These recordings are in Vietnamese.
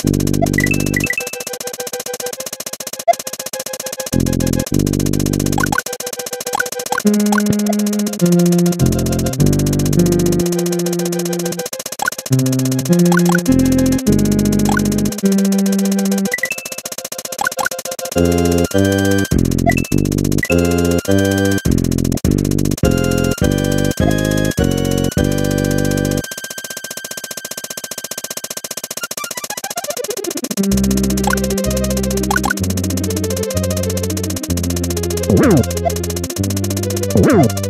Thank you. Woo!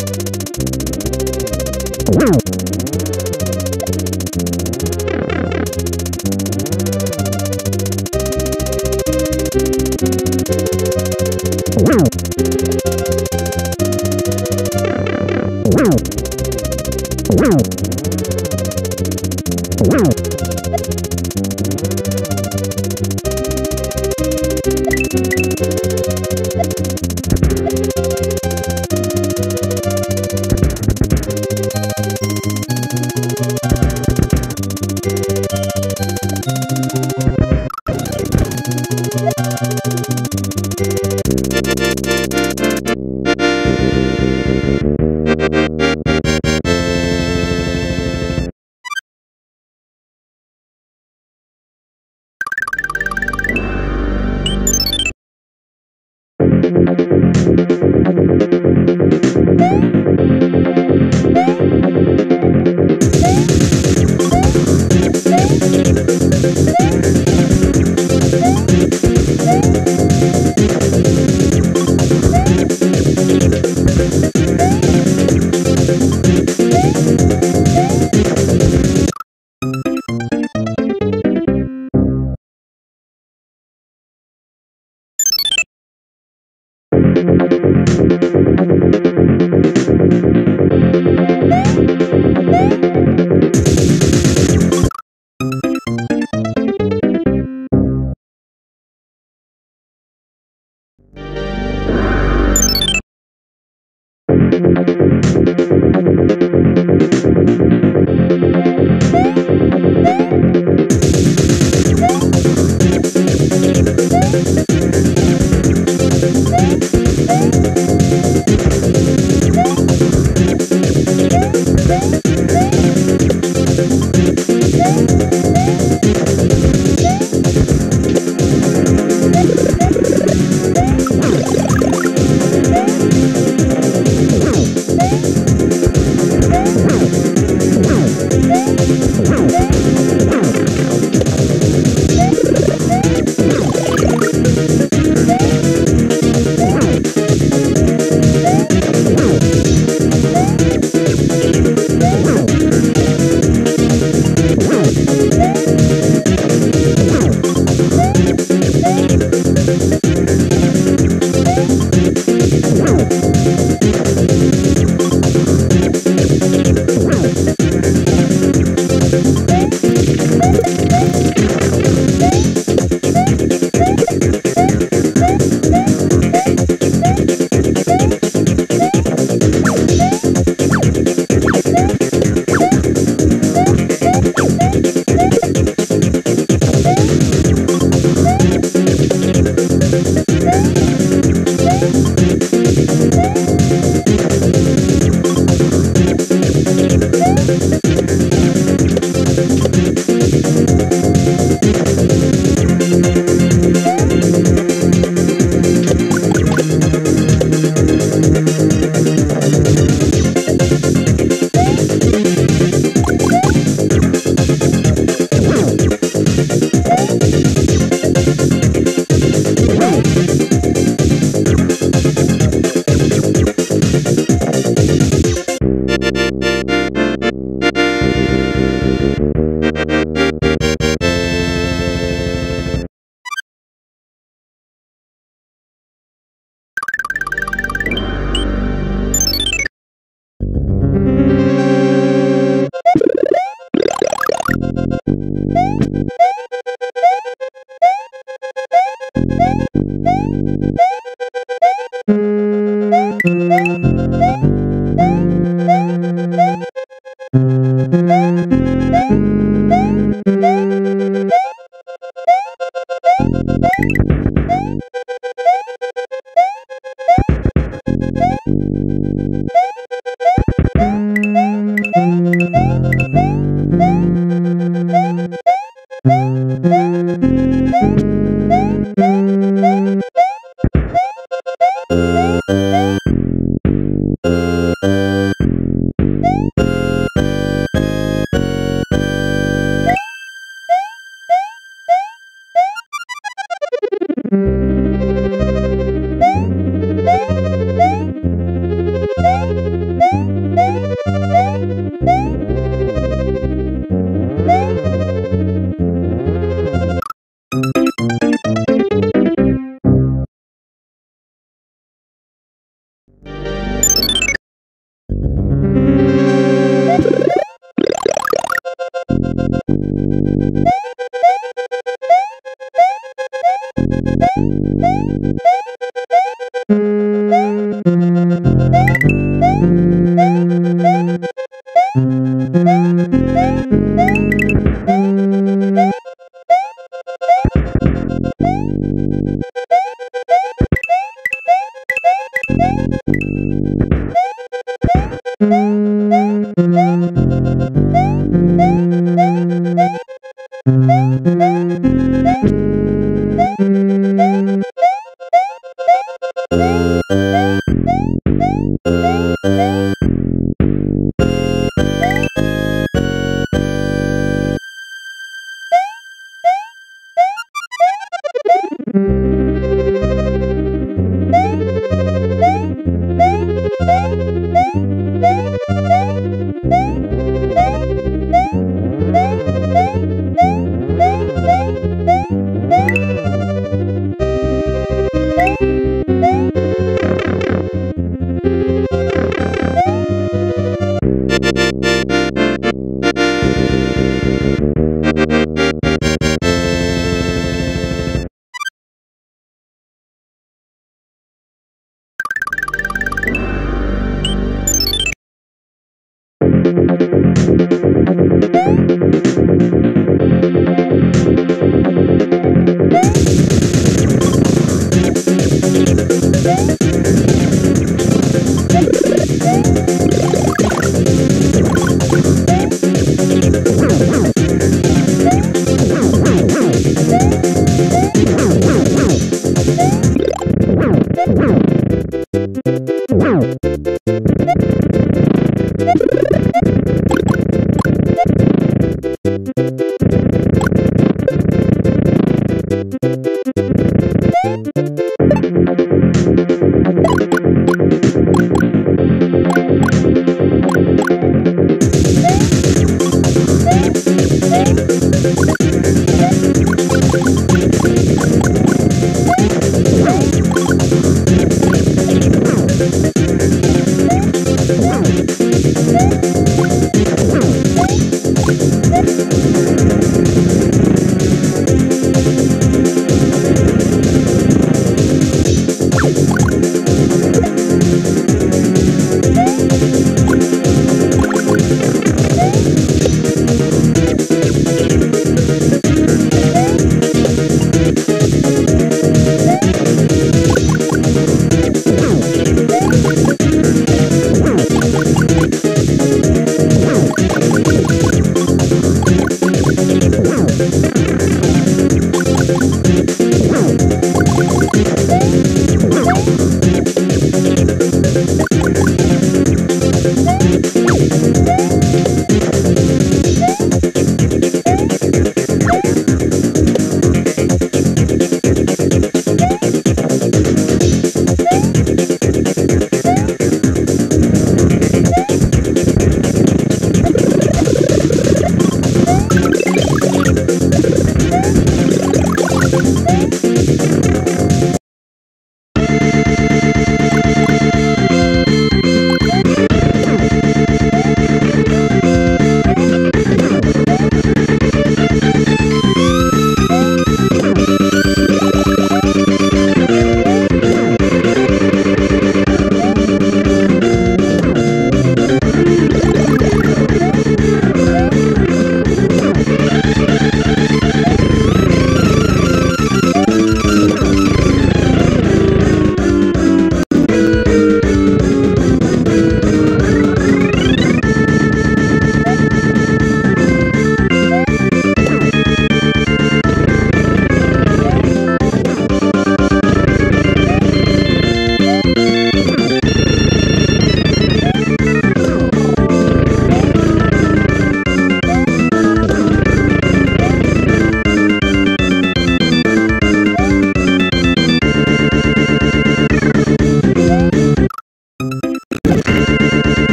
thank you.